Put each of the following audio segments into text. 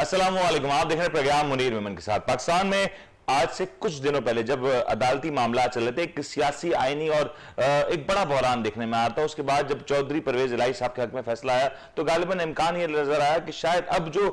वालेकुम आप देख रहे प्रोग्राम मुनीर मेमन के साथ। पाकिस्तान में आज से कुछ दिनों पहले जब अदालती मामला चल रहे थे, एक सियासी आईनी और एक बड़ा बहरान देखने में आता उसके बाद जब चौधरी परवेज इलाही साहब के हक में फैसला आया तो गालिबन इम्कान ये नज़र आया कि शायद अब जो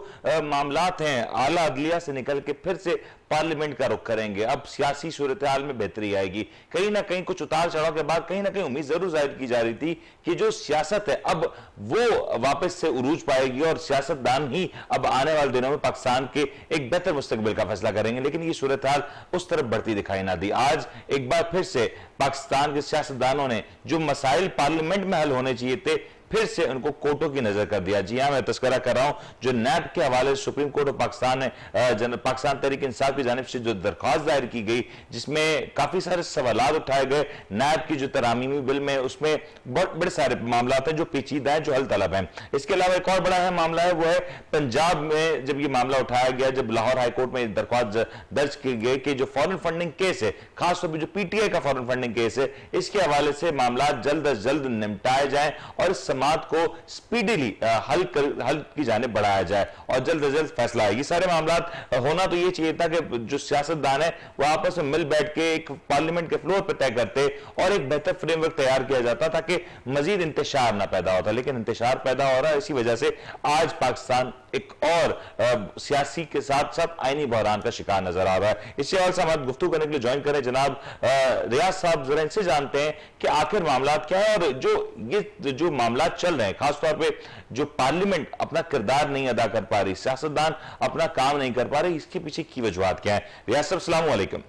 मामला हैं, आला अदलिया से निकल के फिर से पार्लियामेंट का रुख करेंगे। अब सियासी सूरत हाल में बेहतरी आएगी। कहीं ना कहीं कुछ उतार चढ़ाव के बाद कहीं ना कहीं उम्मीद ज़रूर ज़ाहिर की जा रही थी कि जो सियासत है, अब वो वापस से उरूज पाएगी और सियासतदान ही अब आने वाले दिनों में पाकिस्तान के एक बेहतर मुस्तबिल का फैसला करेंगे। लेकिन ये सूरत हाल उस तरफ़ बढ़ती दिखाई ना दी। आज एक बार फिर से पाकिस्तान के सियासतदानों ने जो मसाइल पार्लियामेंट में हल होने चाहिए थे फिर से उनको कोर्टों की नज़र कर दिया। जी हाँ मैं तस्करा कर रहा हूँ। जो नैब के हवाले सुप्रीम कोर्ट ऑफ़ पाकिस्तान ने पाकिस्तान तहरीक इंसाफ की जानब से जो दरख्वास्त दायर की गई, जिसमें काफ़ी सारे सवाल उठाए गए, नैब की जो तरामीमी बिल में, उसमें बहुत बड़े सारे मामला हैं जो पेचीदा है, जो हल तलब है। इसके अलावा एक और बड़ा है मामला है, वो है पंजाब में जब ये मामला उठाया गया, जब लाहौर हाईकोर्ट में दरख्वास्त दर्ज की गई कि जो फॉरन फंडिंग केस है खासतौर पर जो पीटीआई का फॉरन फंडिंग केस है, इसके हवाले से मामला जल्द अज जल्द निपटाए जाए और इस समाज को स्पीडीली हल कर, हल की जाने बढ़ाया जाए और जल्द अज जल्द फैसला आए। ये सारे मामला होना तो ये चाहिए था कि जो सियासतदान है, वो आपस में मिल बैठ के एक पार्लियामेंट के फ्लोर पर तय करते और एक बेहतर फ्रेमवर्क तैयार किया जाता ताकि मजीद इंतज़ार ना पैदा होता। लेकिन इंतज़ार पैदा हो रहा है, इसी वजह से आज पाकिस्तान एक और सियासी के साथ साथ आईनी बहरान का शिकार नज़र आ रहा है। इससे और हम गुफ्तु करने के लिए ज्वाइन करें जनाब रियाज साहब जरा इनसे जानते हैं कि आखिर मामला क्या है और जो ये जो मामला चल रहे हैं खासतौर पर जो पार्लियामेंट अपना किरदार नहीं अदा कर पा रही सियासतदान अपना काम नहीं कर पा रहे इसके पीछे की वजूहत क्या है? रियाज साहब सलामकुम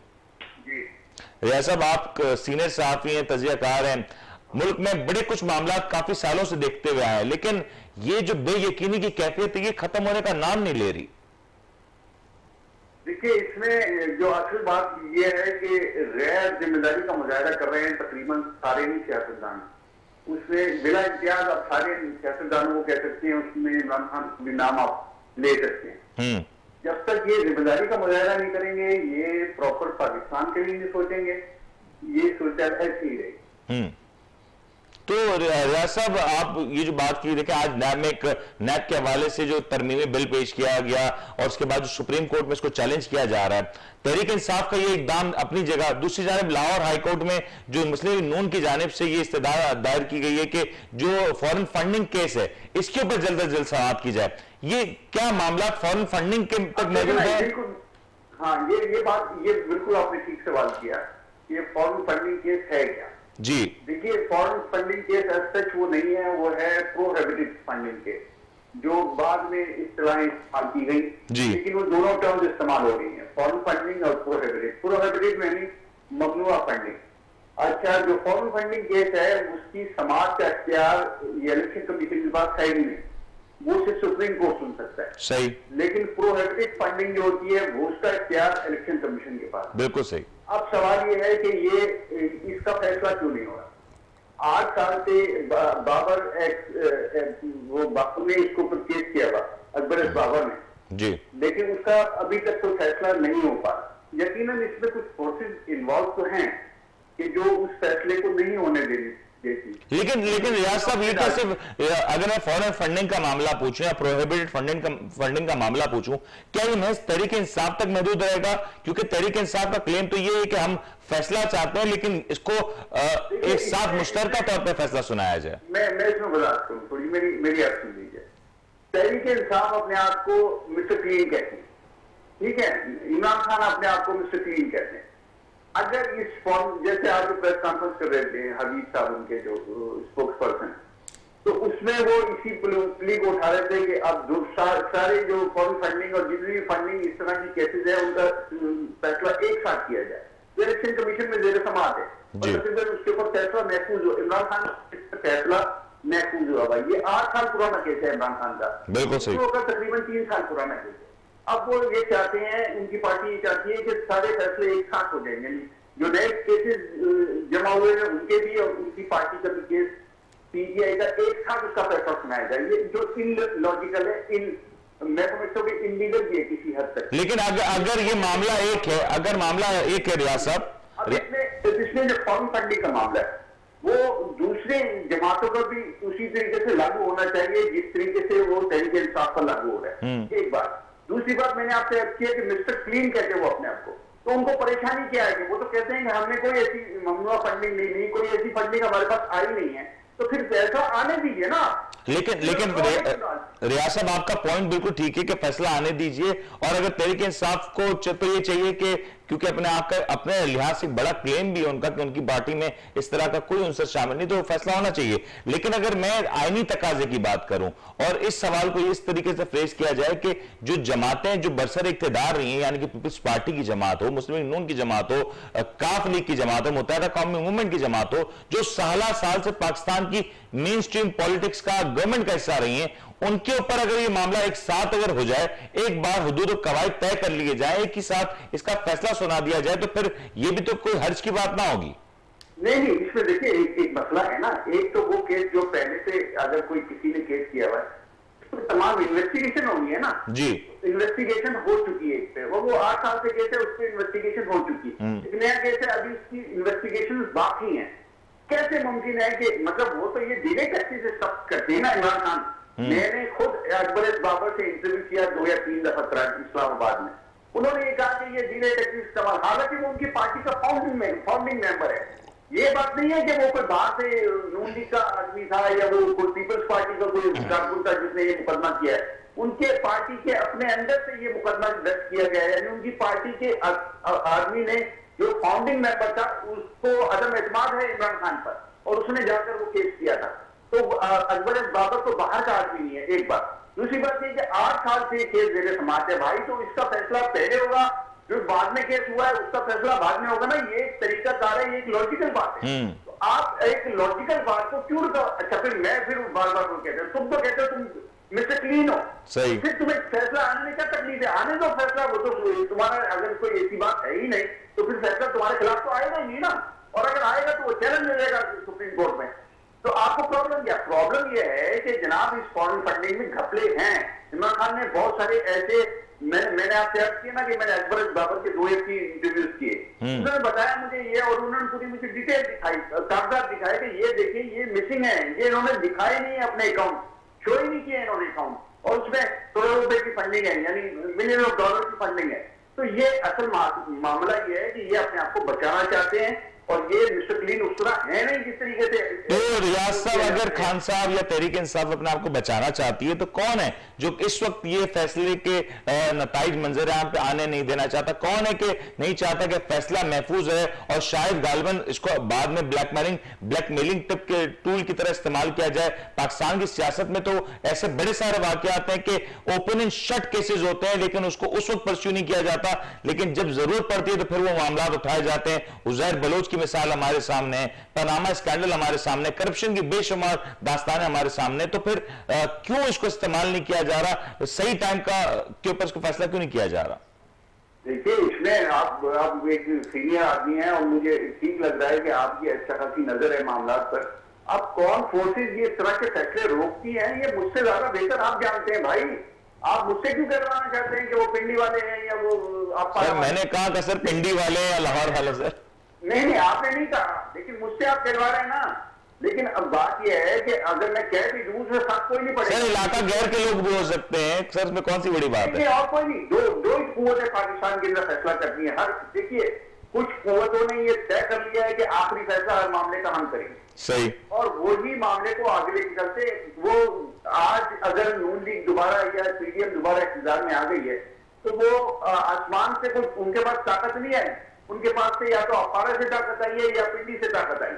रियाज साहब आप सीनियर सहाफी हैं तजियाकार हैं। मुल्क में बड़े कुछ मामला काफ़ी सालों से देखते हुए आए लेकिन ये जो बेयकीनी की कैफियत है ये खत्म होने का नाम नहीं ले रही। देखिए इसमें जो असल बात ये है कि गैर ज़िम्मेदारी का मुजाहरा कर रहे हैं तकरीबन सारे ही सियासतदान। उसमें बिला इम्तियाज़ आप सारे सियासतदानों को कह सकते हैं उसमें इमरान खान भी नाम आप ले सकते हैं। हम्म। जब तक ये ज़िम्मेदारी का मुजाहरा नहीं करेंगे ये प्रॉपर पाकिस्तान के लिए नहीं सोचेंगे। ये सोचा ऐसी ही रहेगी। तो साहब आप ये जो बात की देखिए आज नैब में एक नैब के हवाले से जो तरमीमी बिल पेश किया गया और उसके बाद जो सुप्रीम कोर्ट में इसको चैलेंज किया जा रहा है। तहरीक इंसाफ का ये इकदाम अपनी जगह दूसरी जानब लाहौर हाईकोर्ट में जो मुस्लिम नून की जानब से ये इस्तेदार दायर की गई है कि जो फॉरन फंडिंग केस है इसके ऊपर जल्द अज जल्द समाप्त की जाए। ये क्या मामला फॉरन फंडिंग के तक मौजूद है? हाँ ये ये बात ये बिल्कुल आपने ठीक सवाल किया ये फॉरन फंडिंग केस है क्या? जी। देखिए foreign funding case as such वो नहीं है वो है प्रोहेबिटेड फंडिंग केस जो बाद में इस्तेमाल इस्तेमाल की गई। जी। लेकिन वो दोनों टर्म्स इस्तेमाल हो रही हैं फॉरेन फंडिंग और प्रोहेबिटेड प्रोहेबिटेड यानी ममनुआ फंडिंग अच्छा जो फॉरेन फंडिंग केस है उसकी समाज का अख्तियार इलेक्शन कमीशन के पास है ही नहीं। वो सिर्फ़ सुप्रीम कोर्ट सुन सकता है। सही। लेकिन प्रोहेबिटेड फंडिंग जो होती है वो उसका इख्तियार इलेक्शन कमीशन के पास। बिल्कुल सही। अब सवाल ये है कि ये इसका फैसला क्यों नहीं हो रहा? आठ साल से बाबर एक्स वो बाबू ने इसको ऊपर केस किया था अकबर एस बाबर ने। जी। लेकिन उसका अभी तक कोई फैसला नहीं हो पा यकीनन इसमें कुछ फोर्सेज इन्वॉल्व तो हैं कि जो उस फैसले को नहीं होने देने लेकिन लेकिन रियाज साहब ये सिर्फ़ अगर मैं फॉरेन फंडिंग का मामला पूछूँ या प्रोहिबिटेड फंडिंग का फंडिंग का मामला पूछूँ क्या ये महज तरीके इंसाफ तक महदूद रहेगा? क्योंकि तरीके इंसाफ का क्लेम तो ये है कि हम फैसला चाहते हैं लेकिन इसको एक साथ मुश्तर तौर पर फैसला सुनाया जाए। मैं मैं इसमें हूँ थोड़ी मेरी मेरी आप सुन लीजिए तरीके इंसाफ अपने आप को मिस्टर क्लीन कहते हैं। ठीक है? इमरान खान अपने आप को मिस्टर क्लीन कहते हैं। अगर इस फॉर्म जैसे आप जो प्रेस कॉन्फ्रेंस कर रहे थे हबीब साहब उनके जो स्पोक्स पर्सन तो उसमें वो इसी प्ली को उठा रहे थे कि अब जो सारे जो फॉरेन फंडिंग और जितनी भी फंडिंग इस तरह की केसेज है उनका फैसला एक साथ किया जाए। इलेक्शन कमीशन में जेर समात है। और उसके ऊपर फैसला महफूज हो। इमरान खान फैसला महफूज हुआ भाई। ये आठ साल पुराना केस है इमरान खान का। बिल्कुल सही। तकरीबन तीन साल पुराना केस है। अब वो ये चाहते हैं उनकी पार्टी ये चाहती है कि सारे फैसले एक साथ हो जाए यानी जो नए केसेस जमा हुए हैं उनके भी और उनकी पार्टी का भी केस पीजीआई का एक साथ उसका फैसला सुनाया जाए। ये जो इन लॉजिकल है इन मैं समझता हूँ इनलीगल भी है किसी हद तक। लेकिन अगर अगर ये मामला एक है अगर मामला एक है रियासत अब इसमें इसमें जो फॉर्म फंडिंग का मामला है वो दूसरे जमातों का भी उसी तरीके से लागू होना चाहिए जिस तरीके से वो तरीके इंसाफ पर लागू हो रहा है। हम्म। एक बात दूसरी बात मैंने आपसे अर्ज़ किया कि मिस्टर क्लीन कहते वो अपने आप को। तो उनको परेशानी क्या है वो तो कहते हैं कि हमने कोई ऐसी ममनुआ फंडिंग नहीं ली कोई ऐसी फंडिंग हमारे पास आई नहीं है। तो फिर पैसा आने दीजिए ना। लेकिन लेकिन रिया साहब आपका पॉइंट बिल्कुल ठीक है कि फैसला आने दीजिए। और अगर तरीके इंसाफ को तो ये चाहिए कि क्योंकि अपने आप का, अपने लिहाज से बड़ा क्लेम भी है उनका कि उनकी पार्टी में इस तरह का कोई उनसे शामिल नहीं तो फैसला होना चाहिए। लेकिन अगर मैं आईनी तकाजे की बात करूँ, और इस सवाल को इस तरीके से फ्रेज किया जाए कि जो जमातें, जो बरसर इकतदार रही हैं, यानी कि पीपल्स पार्टी की जमात हो, मुस्लिम नून की जमात हो काफ लीग की जमात हो मुतहदा कौमी मूवमेंट की जमात हो, जो साल साल से पाकिस्तान की मेन स्ट्रीम पॉलिटिक्स का गवर्नमेंट का हिस्सा रही है उनके ऊपर अगर ये मामला एक साथ अगर हो जाए एक बार हदूद कवायद तय कर लिए जाए एक ही साथ इसका फैसला सुना दिया जाए तो फिर ये भी तो कोई हर्ज की बात ना होगी। नहीं नहीं इसमें देखिए एक, एक मसला है ना। एक तो वो केस जो पहले से अगर कोई किसी ने केस किया हुआ है तो तमाम इन्वेस्टिगेशन होनी है ना? जी। इन्वेस्टिगेशन हो चुकी है इस पे। वो वो आठ साल से केस है उस पर इन्वेस्टिगेशन हो चुकी है। हम्म। एक नया केस है अभी उसकी इन्वेस्टिगेशन बाकी है। कैसे मुमकिन है कि मतलब वो तो ये डिले करके से सब करते हैं ना इमरान खान। मैंने खुद अकबर बाबर से इंटरव्यू किया दो या तीन दफ़ा इस्लामाबाद में। उन्होंने ये कहा कि ये डीले टेक्निक इस्तेमाल हालाँकि वो उनकी पार्टी का फाउंडिंग में, फाउंडिंग मेंबर है। ये बात नहीं है कि वो कोई बाहर से नून लीग का आदमी था या वो कोई पीपल्स पार्टी का कोई कारकुन था जिसने ये मुकदमा किया है। उनके पार्टी के अपने अंदर से ये मुकदमा दर्ज किया गया है। यानी उनकी पार्टी के आदमी ने जो फाउंडिंग मेंबर था उसको अदम एतमाद है इमरान खान पर और उसने जाकर वो केस किया था। तो अकबर बाबर तो बाहर का आदमी नहीं है एक बात। दूसरी बात ये कि आठ साल से केस जेल समाज है भाई तो इसका फैसला पहले होगा जो बाद में केस हुआ है उसका फैसला बाद में होगा ना। ये एक तरीका कार है ये एक लॉजिकल बात है। हम्म। तो आप एक लॉजिकल बात को क्यों अच्छा फिर मैं फिर बार बार कहते हैं? तुम तो कहते हो तुम मिस्टर क्लीन हो। सही। फिर तुम्हें फैसला आने में क्या तकलीफ़ है? आने दो फैसला वो तो तुम्हारा अगर कोई ऐसी बात है ही नहीं तो फिर फैसला तुम्हारे खिलाफ तो आएगा ही नहीं ना। और अगर आएगा तो वो चैलेंज मिलेगा सुप्रीम कोर्ट में। तो आपको प्रॉब्लम क्या प्रॉब्लम यह है कि जनाब इस फॉरन फंडिंग में घपले हैं। इमरान खान ने बहुत सारे ऐसे मैं, मैंने आपसे अर्ज़ किया ना कि मैंने अकबर बाबर के दो एक की इंटरव्यूज़ किए। हम्म। उन्होंने बताया मुझे ये और उन्होंने पूरी मुझे डिटेल दिखाई कागजात दिखाए कि ये देखिए ये मिसिंग है। ये इन्होंने दिखाए नहीं अपने अकाउंट शो ही नहीं किया इन्होंने अकाउंट और उसमें करोड़ रुपए की फंडिंग है यानी मिलियन ऑफ़ डॉलर की फंडिंग है। तो ये असल मामला ये है कि ये अपने आप को बचाना चाहते हैं। और ये क्लीन उस तरह है नहीं जिस तरीके से तो रियाज साहब अगर खान साहब या तहरीक इंसाफ अपने आप को बचाना चाहती है तो कौन है जो इस वक्त ये फैसले के नतज मंजर आम पे आने नहीं देना चाहता? कौन है कि नहीं चाहता कि फैसला महफूज है और शायद गालबन इसको बाद में blackmailing blackmailing tip के टूल की तरह इस्तेमाल किया जाए। पाकिस्तान की सियासत में तो ऐसे बड़े सारे वाकत हैं कि ओपन इन शट केसेज होते हैं लेकिन उसको उस वक्त परस्यू नहीं किया जाता। लेकिन जब ज़रूरत पड़ती है तो फिर वो मामला उठाए जाते हैं। उजैर बलोच की मिसाल हमारे सामने है पनामा स्कैंडल हमारे सामने करप्शन की बेशुमार दास्तान हमारे सामने तो फिर आ, क्यों इसको इस्तेमाल नहीं किया जा रहा? सही टाइम का के ऊपर इसको फैसला क्यों नहीं किया जा रहा? देखिए इसमें आप आप एक सीनियर आदमी हैं और मुझे ठीक लग रहा है कि आपकी अच्छा खासी नज़र है मामला पर। अब कौन फोर्सेज ये तरह के फैसले रोकती हैं? ये मुझसे ज़्यादा बेहतर आप जानते हैं भाई। आप मुझसे क्यों करवाना चाहते हैं कि वो पिंडी वाले हैं या वो आप सर मैंने कहा था सर पिंडी वाले या लाहौर वाले सर। नहीं नहीं आपने नहीं कहा। लेकिन मुझसे आप करवा रहे हैं ना। लेकिन अब बात यह है कि अगर मैं कह भी दूर से साथ कोई नहीं पड़ेगा सर इलाका गैर के लोग भी हो सकते हैं। सर में कौन सी बड़ी बात है? और कोई नहीं। दो दो ही कुतें पाकिस्तान के अंदर फैसला करनी है। हर देखिए कुछ कुतों ने ये तय कर लिया है कि आखिरी फैसला हर मामले का हम करेंगे। सही। और वो वही मामले को आगे लेके चलते वो आज अगर नून लीग दोबारा या पीडीएम दोबारा इकतदार में आ गई है तो वो आसमान से कुछ उनके पास ताकत नहीं है। उनके पास से या तो अपारा से ताकत आई है या पिंडी से ताकत आई।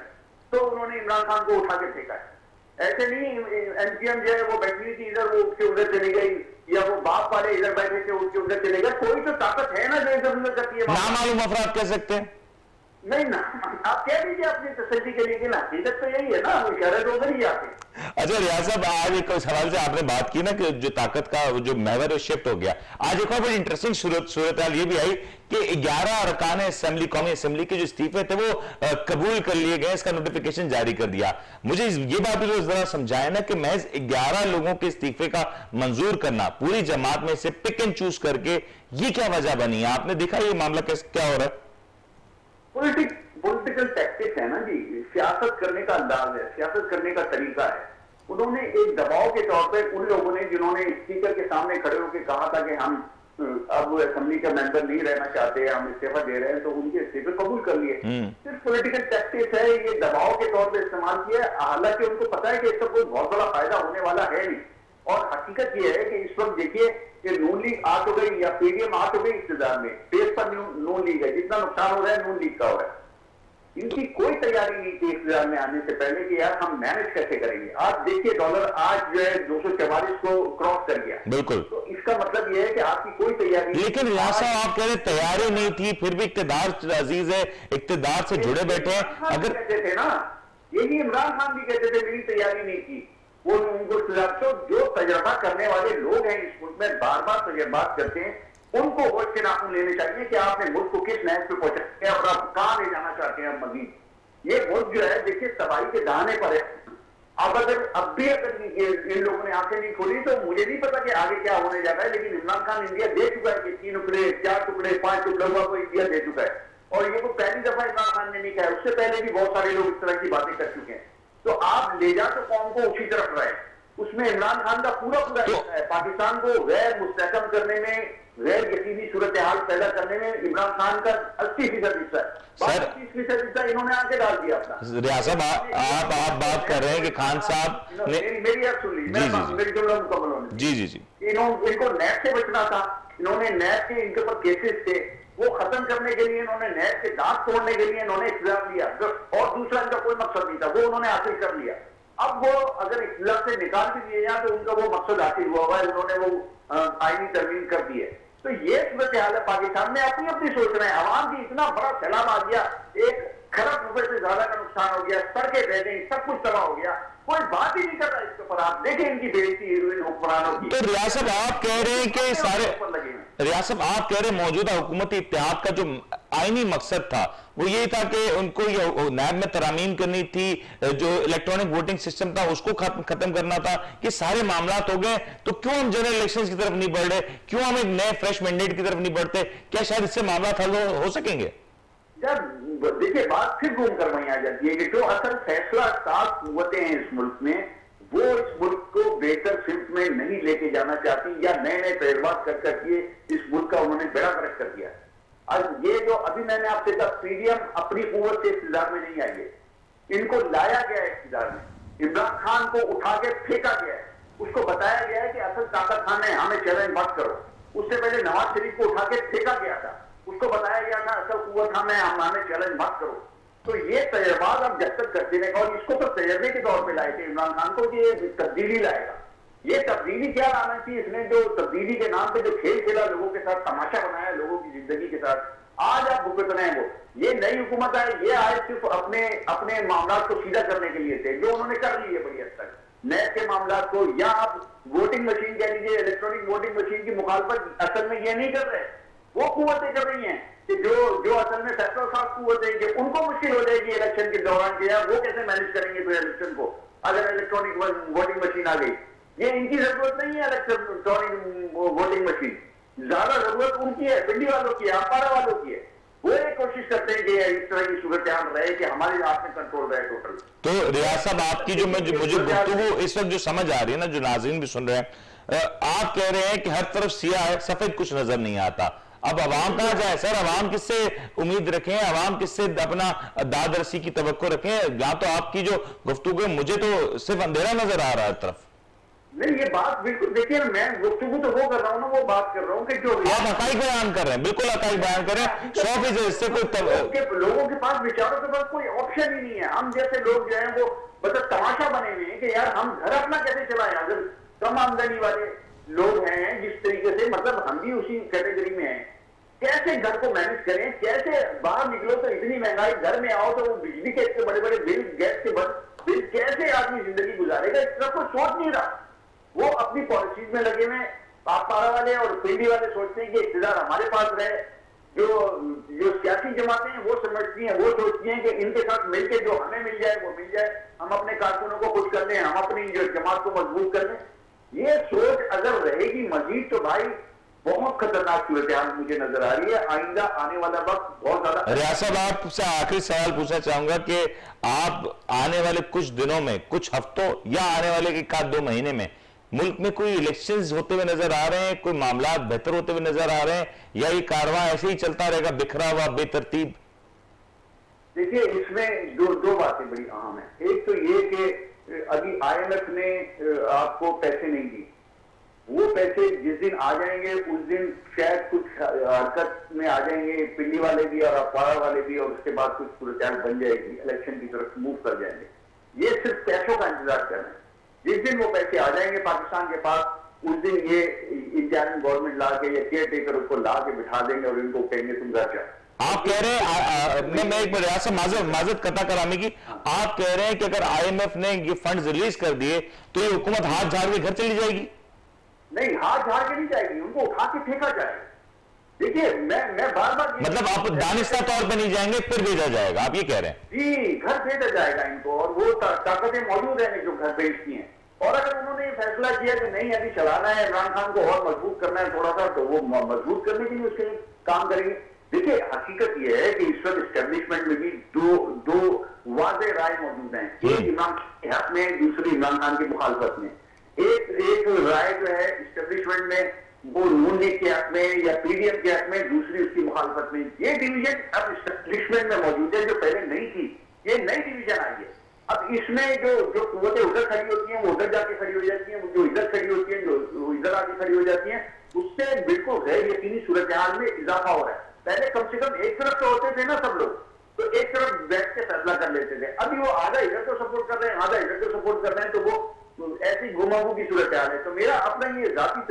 तो उन्होंने इमरान खान को उठा के फेंका है। ऐसे नहीं एमसीएम जो है वो बैठी हुई थी, इधर वो उसके उधर चली गई, या वो बाप वाले इधर बैठे थे, उसके उधर चले गए। कोई तो ताकत है ना जो इधर उधर करती है। अफराद कह सकते हैं। नहीं ना, आप कह दीजिए अपनी तसली के लिए ना तो यही है ना तो अच्छा रियाज साहब, आज एक सवाल से आपने बात की ना कि जो ताकत का जो महवर शिफ्ट हो गया। आज एक और बड़ी इंटरेस्टिंग सूरत ये भी आई कि 11 अरकान असेंबली कौमी असेंबली के जो इस्तीफे थे, वो कबूल कर लिए गए, इसका नोटिफिकेशन जारी कर दिया। मुझे ये बात भी जरा समझाया ना कि महज 11 लोगों के इस्तीफे का मंजूर करना, पूरी जमात में से पिक एंड चूज़ करके, ये क्या वजह बनी? है आपने देखा ये मामला क्या हो रहा है? पॉलिटिक पॉलिटिकल टैक्टिक्स है ना जी सियासत करने का अंदाज है सियासत करने का तरीका है उन्होंने एक दबाव के तौर पर उन लोगों ने जिन्होंने स्पीकर के सामने खड़े होकर कहा था कि हम अब असेंबली का मेंबर नहीं रहना चाहते हम इस्तीफा दे रहे हैं तो उनके इस्तीफे कबूल कर लिए हम्म। सिर्फ़ पॉलिटिकल टैक्टिक्स है ये दबाव के तौर पे इस्तेमाल किया है। हालाँकि उनको पता है कि इसका कोई बहुत बड़ा फ़ायदा होने वाला है नहीं और हकीकत ये है कि इस वक्त देखिए कि नून लीग आ तो गई या पीडीएम आ तो गई इकतदार में। पेज पर नून लीग है जितना नुकसान हो रहा है नून लीग का हो रहा है। इनकी कोई तैयारी नहीं थी इकतदार में आने से पहले कि यार हम मैनेज कैसे करेंगे। आज देखिए डॉलर आज जो है दो सौ चौवालीस को क्रॉस कर गया। बिल्कुल। तो इसका मतलब यह है कि आपकी कोई तैयारी लेकिन रियाज साहब आप कह रहे तैयारी नहीं थी फिर भी इकतदार अज़ीज़ है इकतदार से जुड़े बैठे हैं। अगर कहते थे ना यही इमरान खान भी कहते थे मेरी तैयारी नहीं थी। वो उनको तो जो तजर्बा करने वाले लोग हैं इस मुल्क में बार बार तजर्बात करते हैं, उनको होश के नाखून लेने चाहिए कि आपने मुल्क को किस नहज पे पहुंचाते हैं और आप कहाँ ले जाना चाहते हैं मजीद ये मुल्क जो है, देखिए, तबाही के दाने पर है। अब अगर, अब भी अगर इन लोगों ने आँखें नहीं खोली तो मुझे नहीं पता कि आगे क्या होने जा रहा है, लेकिन इमरान खान इंडिया दे चुका है कि तीन टुकड़े, चार टुकड़े, पाँच टुकड़े, हुआ को इंडिया दे चुका है। और ये को पहली दफ़ा इमरान खान ने नहीं कहा उससे पहले भी बहुत सारे लोग इस तरह की बातें कर चुके हैं। तो आप ले जा तो कौम को उसी तरफ़ रहे उसमें इमरान खान का पूरा पूरा तो- हिस्सा है। पाकिस्तान को गैर मुस्तकम करने में गैर यकीनी सूरत हाल पैदा करने में इमरान खान का अस्सी फ़ीसद हिस्सा है। सर- फ़ीसद हिस्सा इन्होंने आके डाल दिया अपना। रियाज साहब आप आप आप बात कर रहे हैं कि खान साहब मेरी बात सुन ली जी, मेरा जी, बात- जी। मेरी जुमला मुकम्मल होने जी जी जी। इन्होंने इनको नैब से बचना था। इन्होंने नैब के इनके ऊपर केसेस थे। वो खत्म करने के लिए इन्होंने नैब के दांत तोड़ने के लिए इन्होंने इख्तियार लिया था, वो उन्होंने हासिल कर लिया। अब वो अगर इख्तियार से निकाल भी दिए जाए तो उनका वो मकसद हासिल हुआ हुआ है, उन्होंने वो आईनी तरमीम कर दी है। तो ये सूरत हाल है पाकिस्तान में। अपनी अपनी सोच रहे हैं आवाम की इतना बड़ा सैलाब आ गया, एक खरब रुपए से ज़्यादा का नुकसान हो गया, सड़कें बह गई, सब कुछ तबाह हो गया। कोई बात ही नहीं कर रहा इसके ऊपर। आप देखें इनकी बेइज्जती हुक्मरानों की। तो रियाज साहब आप कह रहे हैं कि सारे रियाज साहब आप कह रहे हैं मौजूदा हुकूमती इत्तेहाद का जो आईनी मकसद था वो ये था कि उनको ये नैब में तरामीम करनी थी जो इलेक्ट्रॉनिक वोटिंग सिस्टम था उसको खत्म करना था। कि सारे मामला हो गए। तो क्यों हम जनरल इलेक्शंस की तरफ़ नहीं बढ़ रहे? क्यों हम एक नए फ्रेश मैंडेट की तरफ़ नहीं बढ़ते? क्या शायद इससे मामला हल हो, हो सकेंगे? जब देखिए बात फिर घूम कर वहीं आ जाती है कि जो असल फैसला साफ़ कुतें हैं इस मुल्क में, वो इस मुल्क को बेहतर सिमत में नहीं लेके जाना चाहती या नए नए तजर्बात कर करके इस मुल्क का उन्होंने बेड़ा गर्क कर दिया। अब ये जो अभी मैंने आपसे कहा पीडीएम अपनी कुवत से इख्तिदार में नहीं आई है। इनको लाया गया है इख्तिदार में। इमरान खान को उठा के फेंका गया है। उसको बताया गया है कि असल ताकत खान है, हमें चैलेंज मत करो। उससे पहले नवाज़ शरीफ को उठा के फेंका गया था। उसको बताया गया था असल कुवत हमें हम हमें चैलेंज मत करो। तो ये तजर्बात अब जब तक करते रहेगा और इसको तो तजर्बे के तौर पर लाए थे, इमरान खान को ये तब्दीली लाएगा। ये तब्दीली क्या लाना थी? इसने जो तब्दीली के नाम पे जो खेल खेला, लोगों के साथ तमाशा बनाया, लोगों की ज़िंदगी के साथ। आज आप भुगत रहे हैं। वो ये नई हुकूमत आए ये आए सिर्फ़ अपने अपने मामला को सीधा करने के लिए थे, जो उन्होंने कर ली है बड़ी हद तक। नए के मामला को, या आप वोटिंग मशीन कह लीजिए इलेक्ट्रॉनिक वोटिंग मशीन की मुखालफत असल में ये नहीं कर रहे। वो कुतें कर रही हैं कि जो जो असल में फैसला साफ़ कुतें कि उनको मुश्किल हो जाएगी इलेक्शन के दौरान कि यार वो कैसे मैनेज करेंगे फिर इलेक्शन को? अगर इलेक्ट्रॉनिक वोटिंग मशीन आ गई। ये इनकी ज़रूरत नहीं है इलेक्ट्रॉनिक वोटिंग मशीन ज़्यादा ज़रूरत उनकी है पिंडी वालों की है अपारा वालों की है। वो ये कोशिश करते हैं कि इस तरह की सूरत रहे कि हमारे हाथ में कंट्रोल रहे टोटल तो रियाज साहब आपकी जो मुझे मुझे गुफ्तगू इस वक्त जो समझ आ रही है ना जो नाजरीन भी सुन रहे हैं आप कह रहे हैं कि हर तरफ़ सिया है सफ़ेद कुछ नज़र नहीं आता। अब अवाम कहाँ जाए सर अवाम किससे उम्मीद रखें? अवाम किससे अपना दाद रसी की तवक्को रखें? या तो आपकी जो गुफ्तु है मुझे तो सिर्फ़ अंधेरा नज़र आ रहा है तरफ़। नहीं ये बात बिल्कुल देखिए ना मैं गुफ्तगू तो वो कर रहा हूँ ना वो बात कर रहा हूँ कि जो आप हकाई बयान कर रहे हैं बिल्कुल हकाई बयान कर रहे हैं। सौ फ़ीसद इससे कोई के लोगों के पास विचारों के पास कोई ऑप्शन ही नहीं है। हम जैसे लोग जो हैं वो मतलब तमाशा बने हुए हैं कि यार हम घर अपना कैसे चलाएँ? अगर कम आमदनी वाले लोग हैं, जिस तरीके से मतलब हम भी उसी कैटेगरी में हैं। कैसे घर को मैनेज करें? कैसे बाहर निकलो तो इतनी महँगाई? घर में आओ तो वो बिजली के इतने बड़े बड़े बिल, गैस के बड़ फिर कैसे आदमी ज़िंदगी गुजारेगा? इस तरह को सोच नहीं रहा। वो अपनी पॉलिसीज़ में लगे हुए पारा वाले और पिंडी वाले सोचते हैं कि इकतदार हमारे पास रहे। जो जो सियासी जमातें हैं, वो समझती हैं, वो सोचती हैं कि इनके साथ मिलकर जो हमें मिल जाए, वो मिल जाए। हम अपने कारकुनों को खुश कर लें हम अपनी जो जमात को मज़बूत कर लें ये सोच अगर रहेगी मजीद तो भाई बहुत खतरनाक सूरत हाल मुझे नज़र आ रही है। आइंदा आने वाला वक्त बहुत ज़्यादा रियासत आपसे आखिरी सवाल पूछना चाहूँगा कि आप आने वाले कुछ दिनों में कुछ हफ्तों या आने वाले एक आध दो महीने में मुल्क में कोई इलेक्शंस होते हुए नज़र आ रहे हैं कोई मामला बेहतर होते हुए नज़र आ रहे हैं या ये कारवा ऐसे ही चलता रहेगा बिखरा हुआ बेतरतीब? देखिए इसमें दो दो बातें बड़ी अहम है। एक तो ये कि अभी आईएमएफ ने आपको पैसे नहीं दिए। वो पैसे जिस दिन आ जाएँगे, उस दिन शायद कुछ हरकत में आ जाएँगे, पिंडी वाले भी और अखबार वाले भी, और उसके बाद कुछ सूरत बन जाएगी इलेक्शन की तरफ़ मूव कर जाएँगे। ये सिर्फ़ पैसों का इंतज़ार कर रहे हैं। जिस दिन वो पैसे आ जाएँगे पाकिस्तान के पास, उस दिन ये इंटरिम गवर्नमेंट ला के या केयर टेकर उसको ला के बिठा देंगे और इनको कहेंगे, तुम घर जाओ। आप कह रहे हैं मैं मैं एक बार से माजत माजत कथा कराने की आप कह रहे हैं कि अगर आईएमएफ ने ये फंड रिलीज़ कर दिए तो ये हुकूमत हाथ झाड़ के घर चली जाएगी? नहीं हाथ झाड़ के नहीं जाएगी उनको उठा के फेंका जाएगा देखिए मैं मैं बार बार मतलब आप दानिस्ता तौर पर नहीं जाएँगे फिर भेजा जाएगा आप ये कह रहे हैं? जी घर भेजा जाएगा इनको और वो ताकतें मौजूद है जो घर भेजती हैं। और अगर उन्होंने ये फैसला किया कि नहीं अभी चलाना है इमरान खान को और मज़बूत करना है थोड़ा सा तो वो मज़बूत करने के लिए उसके लिए काम करेंगे। देखिए हकीकत यह है कि इस वक्त स्टेब्लिशमेंट में भी दो दो वादे राय मौजूद हैं। एक हम्म। इमरान के हक में दूसरी इमरान खान की मुखालफत में। एक एक राय जो है स्टेब्लिशमेंट में वो नून लीग के हक में या पीडीएम के हक में दूसरी उसकी मुखालफत में। ये डिवीज़न अब स्टेब्लिशमेंट में मौजूद है जो पहले नहीं थी। ये नई डिवीज़न आई है। अब इसमें जो जो कुतें उधर खड़ी होती हैं वो उधर जाके खड़ी हो जाती हैं जो इधर खड़ी होती हैं जो इधर आके खड़ी हो जाती हैं उससे बिल्कुल गैर यकीनी सूरत हाल में इजाफा हो रहा है। पहले कम से कम एक तरफ़ तो होते थे ना सब लोग तो एक तरफ़ बैठ के फैसला कर लेते थे। अभी वो आधा इधर को सपोर्ट कर रहे हैं आधा इधर को सपोर्ट कर रहे हैं तो वो तो ऐसी गुमागू की सूरत हाल है। तो मेरा अपना ये जाती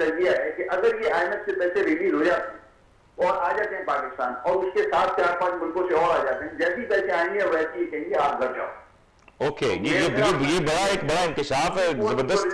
तजिया है कि अगर ये आईएमएफ से पैसे रिलीज़ हो जाते हैं और आ जाते हैं पाकिस्तान और उसके साथ चार पाँच मुल्कों से और आ जाते हैं जैसी पैसे आएँगे वैसे ही कहेंगे आप घर जाओ। ओके ये ये, ये, ये बड़ा एक बड़ा इंकशाफ है ज़बरदस्त।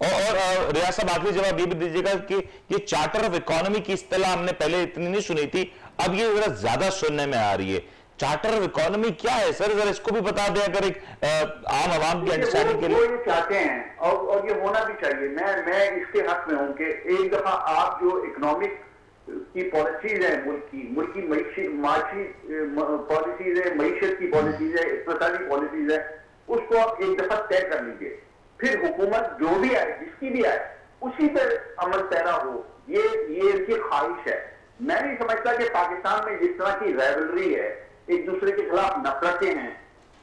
और, और रियाज साहब आखिरी जवाब ये भी दीजिएगा कि ये चार्टर ऑफ़ इकोनॉमी की इस्तेला हमने पहले इतनी नहीं सुनी थी अब ये जरा ज़्यादा सुनने में आ रही है। चार्टर ऑफ़ इकोनॉमी क्या है सर? जरा इसको भी बता दें अगर एक आम आवाम की अंडरस्टैंडिंग के लिए। ये चाहते हैं और, और ये होना भी चाहिए। मैं मैं इसके हक में हूँ कि एक दफ़ा आप जो इकोनॉमिक की पॉलिसीज़ है मुल्क की मुल्क की माशी पॉलिसीज़ है मीशत की पॉलिसीज़ है इकतदी पॉलिसीज़ है उसको आप एक दफ़ा तय कर लीजिए। फिर हुकूमत जो भी आए, जिसकी भी आए, उसी पर अमल पैरा हो। ये ये इनकी ख्वाहिश है। मैं नहीं समझता कि पाकिस्तान में जिस तरह की रेवलरी है, एक दूसरे के खिलाफ नफरतें हैं,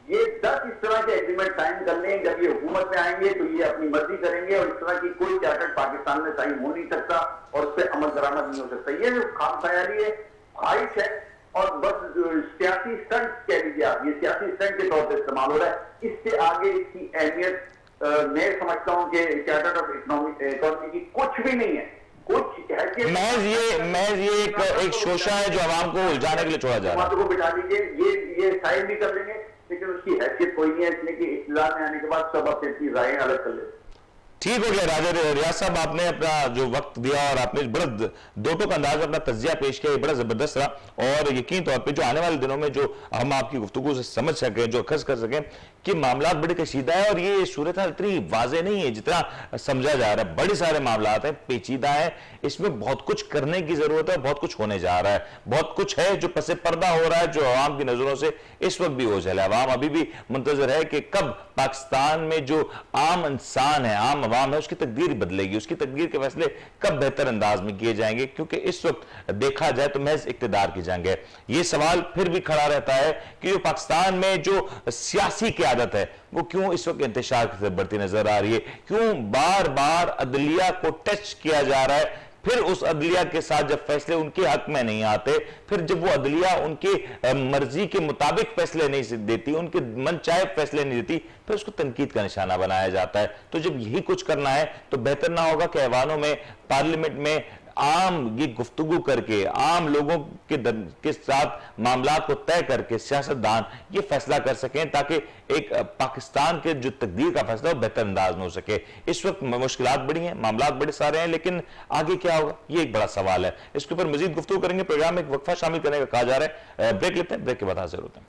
ये दस इस तरह के एग्रीमेंट साइन कर लें, जब ये हुकूमत में आएँगे तो ये अपनी मर्ज़ी करेंगे और इस तरह की कोई चार्टर पाकिस्तान में साइन हो नहीं सकता और उस पर अमल दरामद नहीं हो सकता। ये जो खाम तैयारी है, ख्वाहिश है और बस सियासी स्टंट कह लीजिए आप, ये सियासी स्टंट के तौर पर इस्तेमाल हो रहा है। इससे आगे इसकी अहमियत मैं समझता हूँ कि चार्टर्ड ऑफ़ इकोनॉमिक इकोनॉमी की कुछ भी नहीं है। महज ये महज ये एक एक शोशा है जो आवाम को उलझाने के लिए छोड़ा जा रहा है। को बिठा दीजिए ये ये साइन भी कर लेंगे लेकिन उसकी हैसियत कोई नहीं है। इसलिए कि इतला में आने के बाद सब अपनी राय अलग कर लेते ठीक हो गया राजा रियाज साहब, आपने अपना जो वक्त दिया और आपने बड़ा दो का अंदाज, अपना तजिया पेश किया बड़ा ज़बरदस्त रहा। और यकीन तौर पे जो आने वाले दिनों में जो हम आपकी गुफ्तु से समझ सकें, जो अखज कर सकें कि मामला बड़े कशीदा है और ये सूरत इतनी वाजे नहीं है जितना समझा जा रहा है। बड़े सारे मामला हैं, पेचीदा है। इसमें बहुत कुछ करने की ज़रूरत है बहुत कुछ होने जा रहा है। बहुत कुछ है जो पसे पर्दा हो रहा है, जो आवाम की नज़रों से इस वक्त भी चला है। आवाम अभी भी मुंतजर है कि कब पाकिस्तान में जो आम इंसान है, आम अवाम है, उसकी तकदीर बदलेगी, उसकी तकदीर के फैसले कब बेहतर अंदाज में किए जाएँगे, क्योंकि इस वक्त देखा जाए तो महज इकतदार की जंग है। ये सवाल फिर भी खड़ा रहता है कि जो पाकिस्तान में जो सियासी क्यादत है, वो क्यों इस वक्त इंतज़ार की तरफ़ बढ़ती नज़र आ रही है? क्यों बार बार अदलिया को टच किया जा रहा है? फिर उस अदलिया के साथ जब फैसले उनके हक में नहीं आते, फिर जब वो अदलिया उनके मर्ज़ी के मुताबिक फैसले नहीं देती, उनके मन चाहे फैसले नहीं देती, फिर उसको तनकीद का निशाना बनाया जाता है। तो जब यही कुछ करना है तो बेहतर ना होगा कि अहवानों में, पार्लियामेंट में आम ये गुफ्तगु करके, आम लोगों के के साथ मामला को तय करके सियासतदान ये फैसला कर सकें ताकि एक पाकिस्तान के जो तकदीर का फैसला वो बेहतर अंदाज में हो सके। इस वक्त मुश्किल बड़ी हैं मामला बड़े सारे हैं, लेकिन आगे क्या होगा? ये एक बड़ा सवाल है। इसके ऊपर मजीद गुफ्तु करेंगे, प्रोग्राम में एक वक्फा शामिल करने का कहा जा रहा है। ब्रेक लेते हैं, ब्रेक के बाद हाजिर होते हैं।